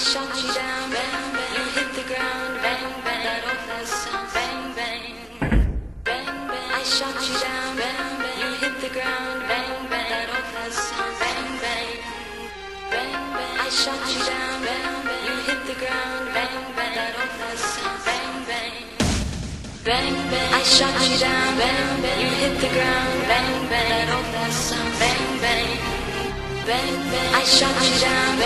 you down, bang, bang. You hit the ground, bang, bang. That old sound, bang, bang. Bang, bang. I shot you down, bang, bang. You hit the ground, bang, bang. That old sound, bang, bang. Bang, bang. I shot you down, bang, bang. You hit the ground, bang, bang. That old sound, bang, bang. Bang, bang. I shot you down, bang, bang. You hit the ground, Bang. I shot you down.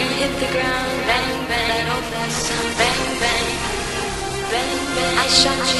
You hit the ground, bang, bang. Old sound, bang, bang. Bang, bang. I shot you